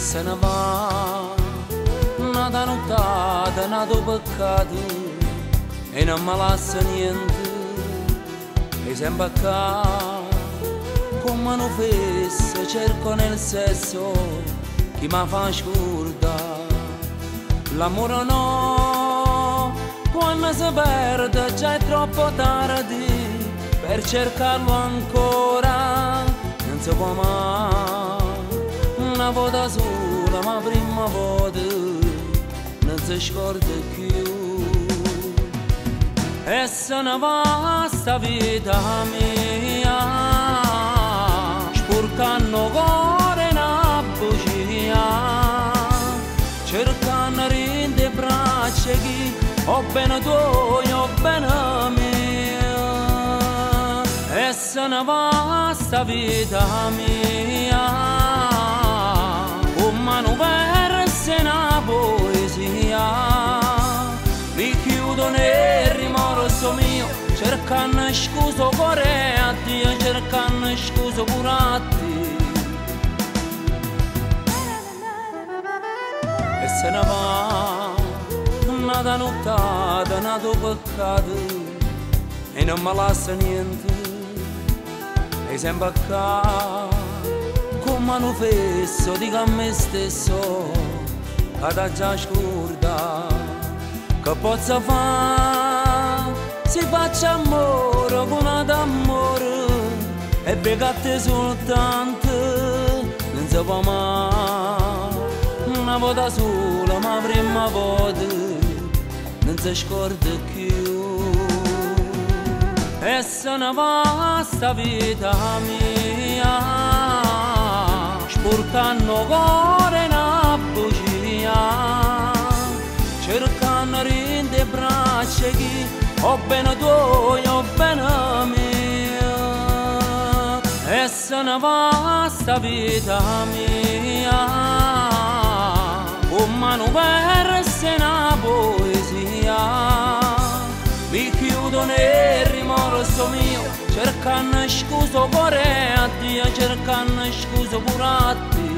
se ne va Nata nottata, nato peccato E non mi lascia niente E sempre a casa Come non fesse cerco nel sesso Chi mi fa scordare L'amore no Quando si perde già è troppo tardi Per cercarlo ancora Non si può mai una volta sola, ma prima volta non si scorda più. E se ne va sta vita mia, sporcando cuore una bugia, cercando rinde braccia chi ho bene tu, ho bene mia. E se ne va sta vita mia, cercando scuso cuore a Dio cercando scuso te e se ne va una nottata una peccato e non mi lascia niente e sempre a casa come non fesso dico a me stesso ad già scurda che possa fare si faccia amore con ad amore e begate soltanto non si può mai una volta sola ma prima volta non si scorda più e se ne va sta vita mia. Portando cuore una bugia cercando rinde braccia chi ho bene tu ho bene mia. E se ne va sta vita mia con mano verse una poesia. Mi chiudo nel rimorso mio cercando scuso cuore a Dio cercando scuso pure a te